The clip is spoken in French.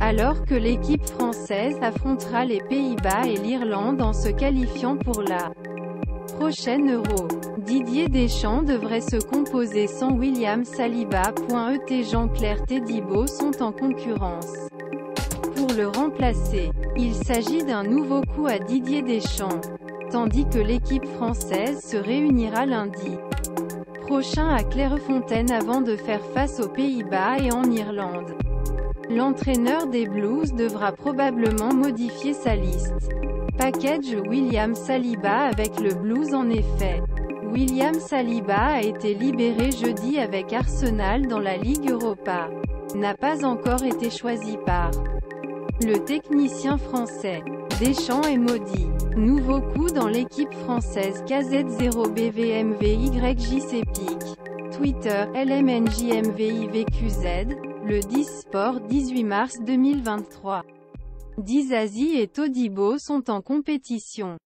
alors que l'équipe française affrontera les Pays-Bas et l'Irlande en se qualifiant pour la prochaine Euro. Didier Deschamps devrait se composer sans William Saliba. Et Jean-Claire Tedibo sont en concurrence. Pour le remplacer, il s'agit d'un nouveau coup à Didier Deschamps, tandis que l'équipe française se réunira lundi prochain à Clairefontaine avant de faire face aux Pays-Bas et en Irlande. L'entraîneur des Blues devra probablement modifier sa liste. Package William Saliba avec le Blues en effet. William Saliba a été libéré jeudi avec Arsenal dans la Ligue Europa. N'a pas encore été choisi par le technicien français. Deschamps est maudit. Nouveau coup dans l'équipe française KZ0BVMVYJC Twitter, LMNJMVIVQZ, le 10 Sport 18 mars 2023. Dizazi et Todibo sont en compétition.